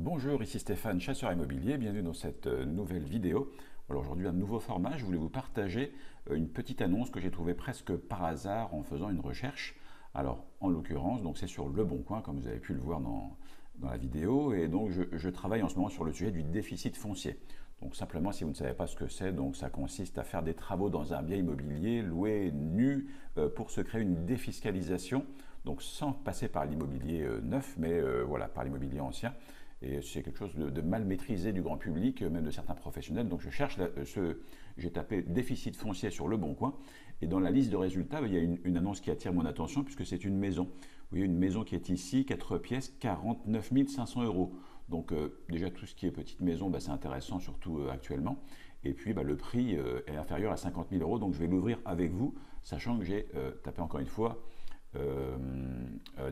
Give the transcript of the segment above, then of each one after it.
Bonjour, ici Stéphane, chasseur immobilier, bienvenue dans cette euh, nouvelle vidéo. Alors aujourd'hui un nouveau format, je voulais vous partager euh, une petite annonce que j'ai trouvée presque par hasard en faisant une recherche. Alors en l'occurrence, donc c'est sur Le Bon Coin, comme vous avez pu le voir dans, la vidéo, et donc je, travaille en ce moment sur le sujet du déficit foncier. Donc simplement, si vous ne savez pas ce que c'est, donc ça consiste à faire des travaux dans un bien immobilier loué nu euh, pour se créer une défiscalisation, donc sans passer par l'immobilier neuf, mais voilà par l'immobilier ancien. Et c'est quelque chose de, mal maîtrisé du grand public, même de certains professionnels. Donc je cherche, ce, j'ai tapé déficit foncier sur le bon coin. Et dans la liste de résultats, il y a une, annonce qui attire mon attention puisque c'est une maison. Vous voyez, une maison qui est ici, 4 pièces, 49 500 euros. Donc euh, déjà tout ce qui est petite maison, bah, c'est intéressant, surtout euh, actuellement. Et puis bah, le prix euh, est inférieur à 50 000 euros, donc je vais l'ouvrir avec vous, sachant que j'ai tapé encore une fois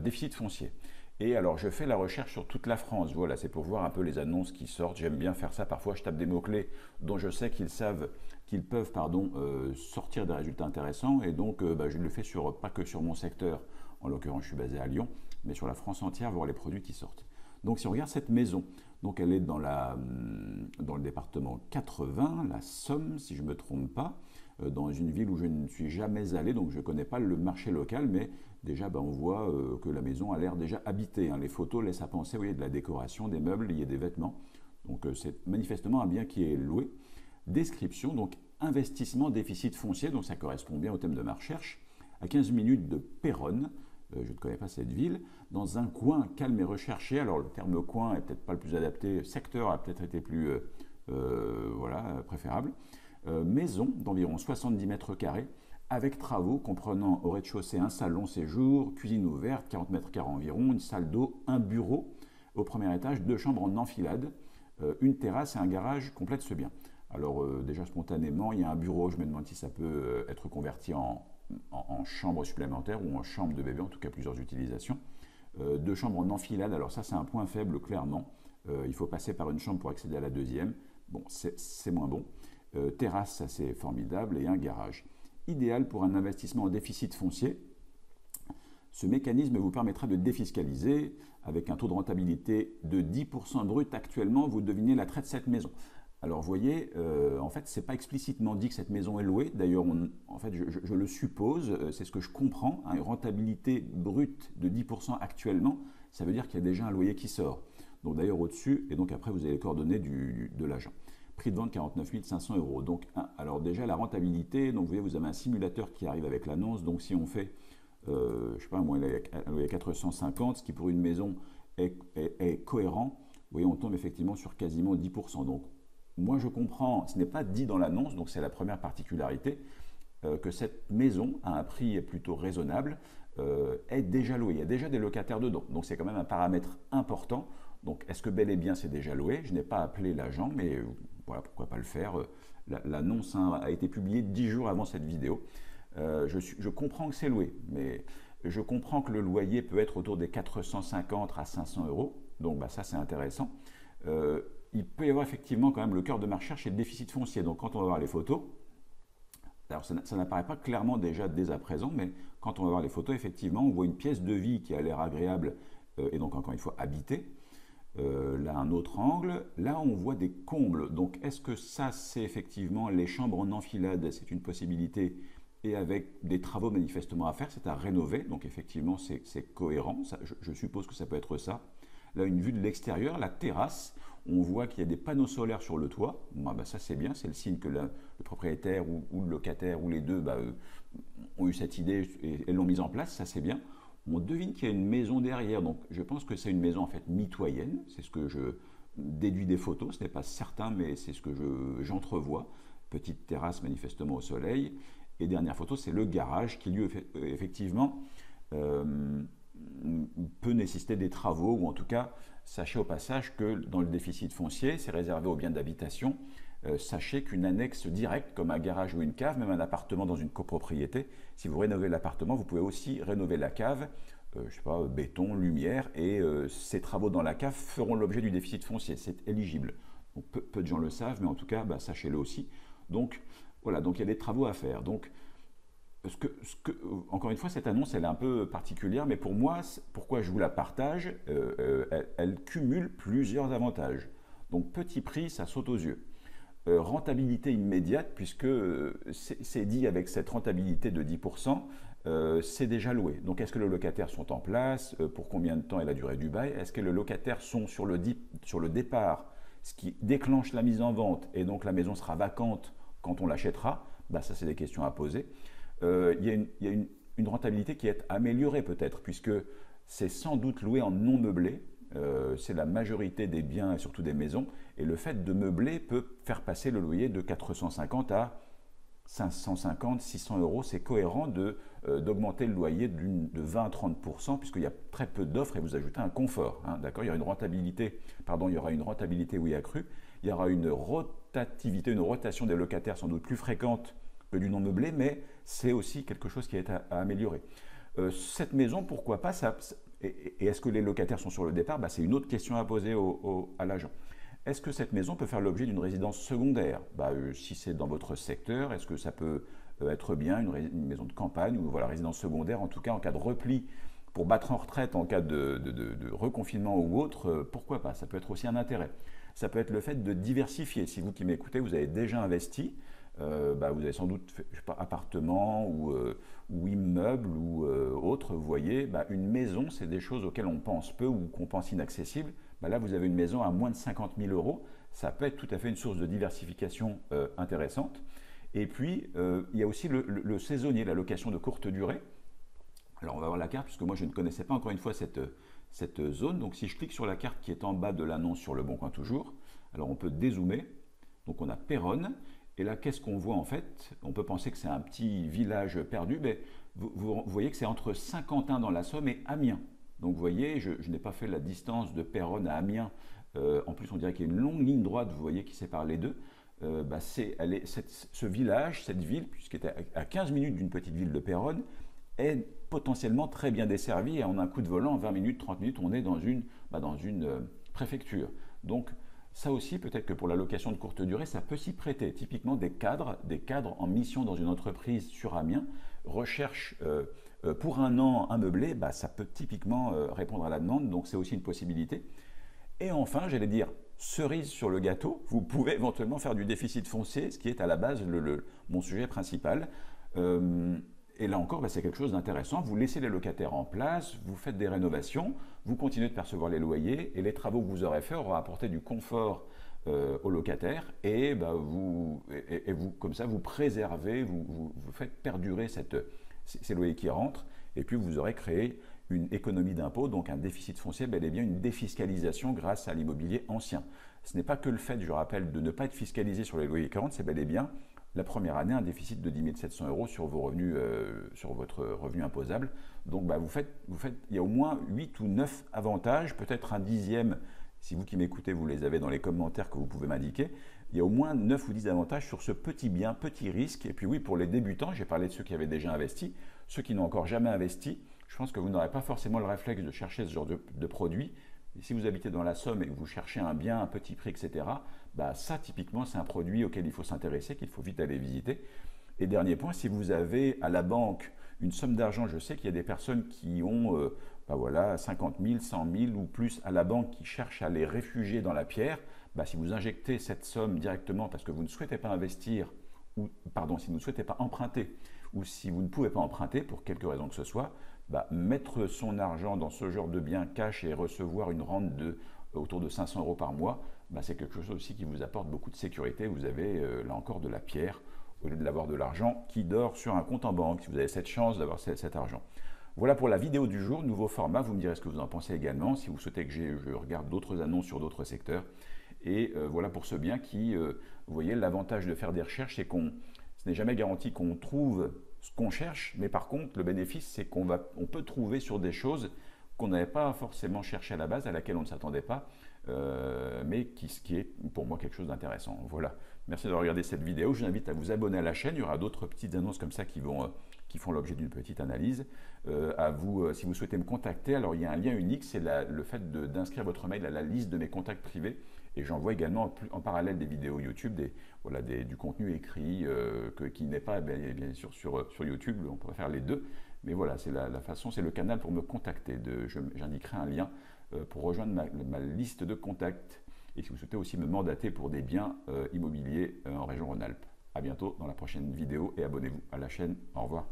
déficit foncier. Et alors, je fais la recherche sur toute la France. Voilà, c'est pour voir un peu les annonces qui sortent. J'aime bien faire ça. Parfois, je tape des mots-clés dont je sais qu'ils savent, qu'ils peuvent, pardon, euh, sortir des résultats intéressants. Et donc, euh, bah, je le fais sur, pas que sur mon secteur. En l'occurrence, je suis basé à Lyon, mais sur la France entière, voir les produits qui sortent. Donc, si on regarde cette maison, donc elle est dans, la, hum, dans le département 80, la Somme, si je ne me trompe pas. Euh, dans une ville où je ne suis jamais allé, donc je ne connais pas le marché local, mais déjà ben, on voit euh, que la maison a l'air déjà habitée. Hein. Les photos laissent à penser, de la décoration, des meubles, il y a des vêtements. Donc euh, c'est manifestement un bien qui est loué. Description, donc investissement déficit foncier, donc ça correspond bien au thème de ma recherche, à 15 minutes de Péronne, je ne connais pas cette ville, dans un coin calme et recherché. Alors le terme coin est peut-être pas le plus adapté, secteur a peut-être été plus voilà, préférable. Euh, maison d'environ 70 mètres carrés avec travaux comprenant au rez-de-chaussée un salon séjour, cuisine ouverte, 40 mètres carrés environ, une salle d'eau, un bureau au premier étage, deux chambres en enfilade, euh, une terrasse et un garage complètent ce bien. Alors euh, déjà spontanément, il y a un bureau, je me demande si ça peut être converti en, chambre supplémentaire ou en chambre de bébé, en tout cas plusieurs utilisations. deux chambres en enfilade, alors ça c'est un point faible clairement. il faut passer par une chambre pour accéder à la deuxième. Bon, c'est moins bon. Euh, terrasse, ça c'est formidable, et un garage. Idéal pour un investissement en déficit foncier. Ce mécanisme vous permettra de défiscaliser avec un taux de rentabilité de 10% brut actuellement. Vous devinez l'attrait de cette maison. Alors voyez, euh, en fait, ce n'est pas explicitement dit que cette maison est louée. D'ailleurs, en fait, je, le suppose, euh, c'est ce que je comprends. Hein, une rentabilité brute de 10% actuellement, ça veut dire qu'il y a déjà un loyer qui sort. Donc d'ailleurs au-dessus, et donc après vous avez les coordonnées de l'agent prix de vente 49 500 euros. Donc, alors déjà la rentabilité, donc vous voyez, vous avez un simulateur qui arrive avec l'annonce. Donc si on fait, euh, je sais pas, moi, il y a 450, ce qui pour une maison est, cohérent, vous voyez, on tombe effectivement sur quasiment 10%. Donc moi je comprends, ce n'est pas dit dans l'annonce, donc c'est la première particularité, euh, que cette maison a un prix plutôt raisonnable, euh, est déjà louée. Il y a déjà des locataires dedans. Donc c'est quand même un paramètre important. Donc est-ce que bel et bien c'est déjà loué? Je n'ai pas appelé l'agent, mais voilà, pourquoi pas le faire. Euh, l'annonce hein, a été publiée dix jours avant cette vidéo. Euh, je, comprends que c'est loué, mais je comprends que le loyer peut être autour des 450 à 500 euros. Donc bah, ça, c'est intéressant. Euh, il peut y avoir effectivement quand même le cœur de ma recherche et le déficit foncier. Donc quand on va voir les photos, alors ça, n'apparaît pas clairement déjà dès à présent, mais quand on va voir les photos, effectivement, on voit une pièce de vie qui a l'air agréable et donc encore une fois habitée. Euh, là, un autre angle. Là, on voit des combles. Donc, est-ce que ça, c'est effectivement les chambres en enfilade? C'est une possibilité. Et avec des travaux manifestement à faire, c'est à rénover. Donc, effectivement, c'est cohérent. je, suppose que ça peut être ça. Là, une vue de l'extérieur, la terrasse. On voit qu'il y a des panneaux solaires sur le toit. Bah, ça, c'est bien. C'est le signe que le propriétaire ou, le locataire ou les deux bah, euh, ont eu cette idée et l'ont mise en place. Ça, c'est bien on devine qu'il y a une maison derrière. Donc je pense que c'est une maison en fait mitoyenne. C'est ce que je déduis des photos. Ce n'est pas certain, mais c'est ce que j'entrevois. Petite terrasse manifestement au soleil. Et dernière photo, c'est le garage qui lui euh, effectivement euh, peut nécessiter des travaux ou en tout cas sachez au passage que dans le déficit foncier, c'est réservé aux biens d'habitation. Euh, sachez qu'une annexe directe, comme un garage ou une cave, même un appartement dans une copropriété, si vous rénovez l'appartement, vous pouvez aussi rénover la cave, euh, je sais pas, béton, lumière, et euh, ces travaux dans la cave feront l'objet du déficit foncier. C'est éligible. peu, de gens le savent, mais en tout cas, bah, sachez-le aussi. Donc voilà, donc il y a des travaux à faire. Donc encore une fois, cette annonce, elle est un peu particulière, mais pour moi, pourquoi je vous la partage, elle, cumule plusieurs avantages. Donc petit prix, ça saute aux yeux. Rentabilité immédiate, puisque c'est dit avec cette rentabilité de 10%, euh, c'est déjà loué. Donc est-ce que les locataires sont en place? Euh, Pour combien de temps est la durée du bail? Est-ce que les locataires sont sur le, sur le départ, ce qui déclenche la mise en vente, et donc la maison sera vacante quand on l'achètera? Bah, Ça, c'est des questions à poser. Euh, il y a, une, rentabilité qui est améliorée peut-être, puisque c'est sans doute loué en non meublé. C'est la majorité des biens et surtout des maisons. Et le fait de meubler peut faire passer le loyer de 450 à 550, 600 euros, c'est cohérent euh, d'augmenter le loyer de 20 à 30% puisqu'il y a très peu d'offres et vous ajoutez un confort. Hein, d'accord Il y aura une rentabilité, pardon, il y aura une rentabilité oui accrue. Il y aura une rotativité, une rotation des locataires sans doute plus fréquente que du non meublé, mais c'est aussi quelque chose qui est à, améliorer. Euh, cette maison, pourquoi pas ça, Et, est-ce que les locataires sont sur le départ? Bah, C'est une autre question à poser à l'agent. Est-ce que cette maison peut faire l'objet d'une résidence secondaire? Bah, euh, Si c'est dans votre secteur, est-ce que ça peut euh, être bien une, maison de campagne ou voilà, résidence secondaire, en tout cas en cas de repli pour battre en retraite en cas de, reconfinement ou autre, euh, pourquoi pas? Ça peut être aussi un intérêt. Ça peut être le fait de diversifier. Si vous qui m'écoutez, vous avez déjà investi, bah, vous avez sans doute pas, appartement ou, ou immeuble ou autre, vous voyez, bah, une maison, c'est des choses auxquelles on pense peu ou qu'on pense inaccessibles. Bah là vous avez une maison à moins de 50 000 euros, ça peut être tout à fait une source de diversification euh, intéressante. Et puis, euh, il y a aussi le, saisonnier, la location de courte durée. Alors on va voir la carte, puisque moi je ne connaissais pas encore une fois cette, cette zone. Donc si je clique sur la carte qui est en bas de l'annonce sur le Bon Coin Toujours, alors on peut dézoomer. Donc on a Péronne. Et là, qu'est-ce qu'on voit en fait? On peut penser que c'est un petit village perdu, mais vous, voyez que c'est entre Saint-Quentin dans la Somme et Amiens. Donc vous voyez, je, n'ai pas fait la distance de Péronne à Amiens. Euh, en plus, on dirait qu'il y a une longue ligne droite, vous voyez, qui sépare les deux. Euh, bah, c'est, ce village, cette ville, puisqu'elle est à 15 minutes d'une petite ville de Péronne, est potentiellement très bien desservie et en un coup de volant, 20 minutes, 30 minutes, on est dans une, bah, dans une euh, préfecture. Donc ça aussi, peut-être que pour la location de courte durée, ça peut s'y prêter. Typiquement, des cadres, des cadres en mission dans une entreprise sur Amiens recherchent euh, pour un an, un meublé, bah, ça peut typiquement euh, répondre à la demande, donc c'est aussi une possibilité. Et enfin, j'allais dire, cerise sur le gâteau, vous pouvez éventuellement faire du déficit foncier, ce qui est à la base le, mon sujet principal. Euh, et là encore, bah, c'est quelque chose d'intéressant. Vous laissez les locataires en place, vous faites des rénovations, vous continuez de percevoir les loyers, et les travaux que vous aurez faits auront apporté du confort aux locataires, et, vous, et, vous, comme ça, vous préservez, vous, faites perdurer ces loyers qui rentrent, et puis vous aurez créé une économie d'impôt, donc un déficit foncier, bel et bien une défiscalisation grâce à l'immobilier ancien. Ce n'est pas que le fait, je rappelle, de ne pas être fiscalisé sur les loyers qui rentrent, c'est bel et bien la première année un déficit de 10 700 euros sur vos revenus, euh, sur votre revenu imposable. Donc bah, vous faites, il y a au moins 8 ou 9 avantages, peut-être un dixième, si vous qui m'écoutez, vous les avez dans les commentaires que vous pouvez m'indiquer, il y a au moins 9 ou 10 avantages sur ce petit bien, petit risque. Et puis oui, pour les débutants, j'ai parlé de ceux qui avaient déjà investi, ceux qui n'ont encore jamais investi, je pense que vous n'aurez pas forcément le réflexe de chercher ce genre de, produit. Et si vous habitez dans la Somme et que vous cherchez un bien, un petit prix, etc., bah ça typiquement c'est un produit auquel il faut s'intéresser, qu'il faut vite aller visiter. Et dernier point, si vous avez à la banque une somme d'argent, je sais qu'il y a des personnes qui ont euh, bah voilà, 50 000, 100 000 ou plus à la banque qui cherchent à les réfugier dans la pierre. Bah, si vous injectez cette somme directement parce que vous ne souhaitez pas investir, ou pardon, si vous ne souhaitez pas emprunter, ou si vous ne pouvez pas emprunter pour quelque raison que ce soit, bah, mettre son argent dans ce genre de bien cash et recevoir une rente de autour de 500 euros par mois, bah, c'est quelque chose aussi qui vous apporte beaucoup de sécurité. Vous avez euh, là encore de la pierre au lieu de l'avoir de l'argent qui dort sur un compte en banque, si vous avez cette chance d'avoir cet argent. Voilà pour la vidéo du jour, nouveau format, vous me direz ce que vous en pensez également, si vous souhaitez que je regarde d'autres annonces sur d'autres secteurs. Et euh, voilà pour ce bien qui, euh, vous voyez, l'avantage de faire des recherches, c'est qu'on, ce n'est jamais garanti qu'on trouve ce qu'on cherche, mais par contre, le bénéfice, c'est qu'on va, on peut trouver sur des choses qu'on n'avait pas forcément cherché à la base, à laquelle on ne s'attendait pas, euh, mais qui, ce qui est pour moi quelque chose d'intéressant. Voilà. Merci d'avoir regardé cette vidéo. Je vous invite à vous abonner à la chaîne. Il y aura d'autres petites annonces comme ça qui vont, qui font l'objet d'une petite analyse. vous, si vous souhaitez me contacter, alors il y a un lien unique, c'est le fait d'inscrire votre mail à la liste de mes contacts privés. Et j'envoie également en, parallèle des vidéos YouTube, des, voilà, du contenu écrit qui n'est pas bien, sûr sur, sur YouTube, on pourrait faire les deux. Mais voilà, c'est la, façon, c'est le canal pour me contacter. J'indiquerai un lien pour rejoindre ma, liste de contacts et si vous souhaitez aussi me mandater pour des biens euh, immobiliers euh, en région Rhône-Alpes. A bientôt dans la prochaine vidéo et abonnez-vous à la chaîne. Au revoir.